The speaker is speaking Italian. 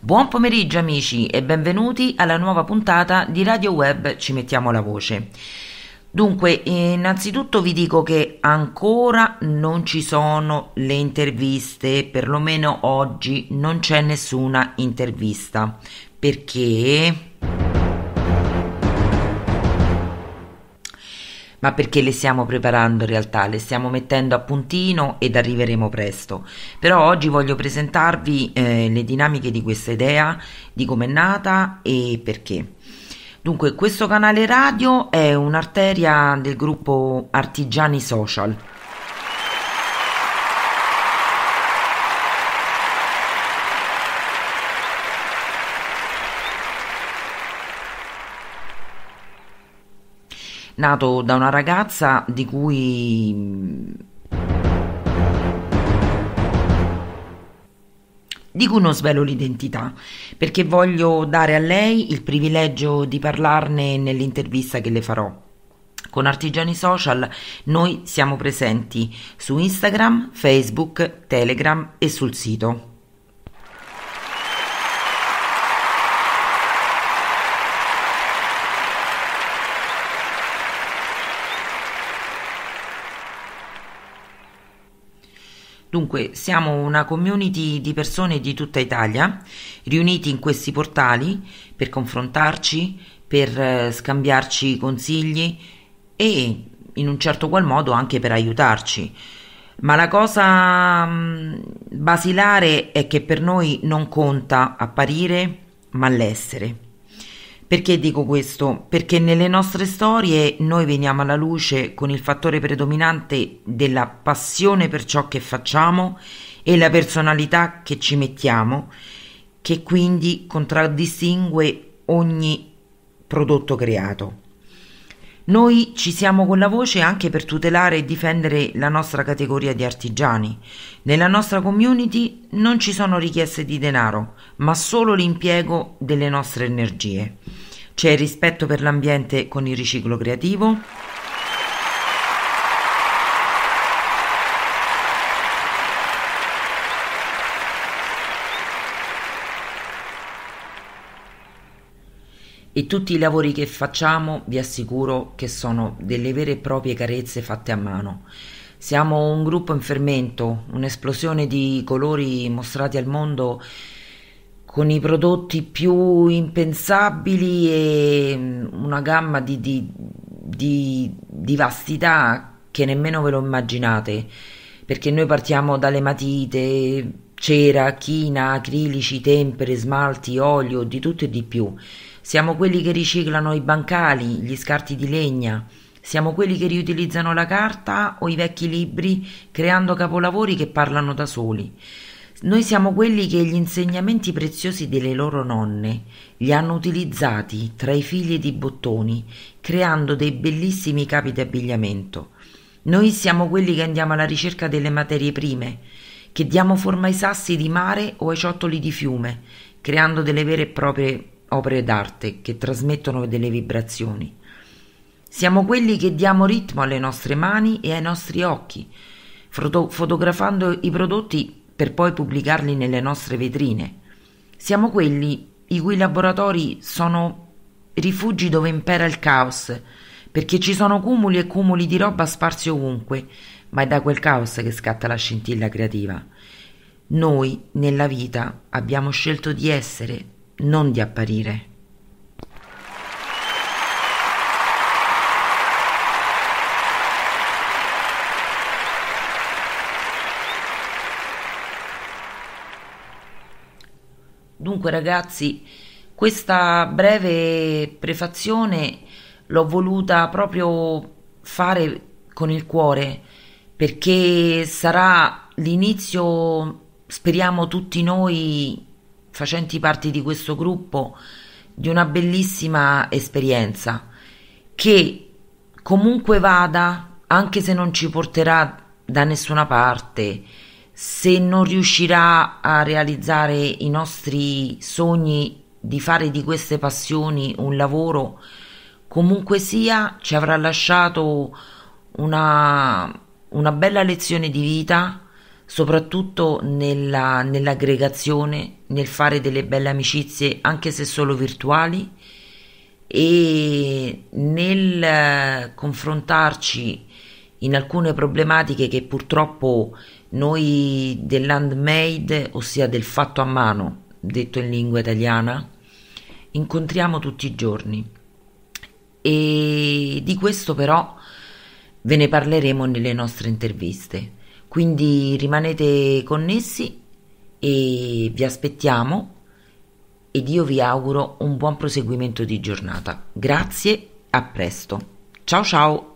Buon pomeriggio amici e benvenuti alla nuova puntata di Radio Web Ci mettiamo la voce. Dunque, innanzitutto vi dico che ancora non ci sono le interviste, perlomeno oggi non c'è nessuna intervista, perché ma perché le stiamo preparando in realtà, le stiamo mettendo a puntino ed arriveremo presto. Però oggi voglio presentarvi eh, le dinamiche di questa idea, di come è nata e perché. Dunque, questo canale radio è un'arteria del gruppo Artigiani Social nato da una ragazza di cui di cui non svelo l'identità, perché voglio dare a lei il privilegio di parlarne nell'intervista che le farò. Con Artigiani Social noi siamo presenti su Instagram, Facebook, Telegram e sul sito. Dunque, siamo una community di persone di tutta Italia riuniti in questi portali per confrontarci, per eh, scambiarci consigli e in un certo qual modo anche per aiutarci. Ma la cosa mm, basilare è che per noi non conta apparire, ma l'essere. Perché dico questo? Perché nelle nostre storie noi veniamo alla luce con il fattore predominante della passione per ciò che facciamo e la personalità che ci mettiamo, che quindi contraddistingue ogni prodotto creato. Noi ci siamo con la voce anche per tutelare e difendere la nostra categoria di artigiani. Nella nostra community non ci sono richieste di denaro, ma solo l'impiego delle nostre energie. C'è rispetto per l'ambiente con il riciclo creativo. E tutti i lavori che facciamo vi assicuro che sono delle vere e proprie carezze fatte a mano. Siamo un gruppo in fermento, un'esplosione di colori mostrati al mondo con i prodotti più impensabili e mm, una gamma di, di, di, di vastità che nemmeno ve lo immaginate, perché noi partiamo dalle matite, cera, china, acrilici, tempere, smalti, olio, di tutto e di più. Siamo quelli che riciclano i bancali, gli scarti di legna, siamo quelli che riutilizzano la carta o i vecchi libri creando capolavori che parlano da soli. Noi siamo quelli che gli insegnamenti preziosi delle loro nonne li hanno utilizzati tra i figli di bottoni, creando dei bellissimi capi di abbigliamento. Noi siamo quelli che andiamo alla ricerca delle materie prime, che diamo forma ai sassi di mare o ai ciottoli di fiume, creando delle vere e proprie opere d'arte che trasmettono delle vibrazioni. Siamo quelli che diamo ritmo alle nostre mani e ai nostri occhi, foto- fotografando i prodotti per poi pubblicarli nelle nostre vetrine. Siamo quelli i cui laboratori sono rifugi dove impera il caos, perché ci sono cumuli e cumuli di roba sparsi ovunque, ma è da quel caos che scatta la scintilla creativa. Noi, nella vita, abbiamo scelto di essere non di apparire. Dunque ragazzi, questa breve prefazione l'ho voluta proprio fare con il cuore perché sarà l'inizio, speriamo tutti noi facenti parte di questo gruppo di una bellissima esperienza che comunque vada, anche se non ci porterà da nessuna parte, se non riuscirà a realizzare i nostri sogni di fare di queste passioni un lavoro, comunque sia ci avrà lasciato una, una bella lezione di vita soprattutto nella, nell'aggregazione, nel fare delle belle amicizie anche se solo virtuali e nel confrontarci in alcune problematiche che purtroppo noi dell'handmade, ossia del fatto a mano, detto in lingua italiana, incontriamo tutti i giorni. E di questo però ve ne parleremo nelle nostre interviste. Quindi rimanete connessi e vi aspettiamo ed io vi auguro un buon proseguimento di giornata. Grazie, a presto. Ciao ciao!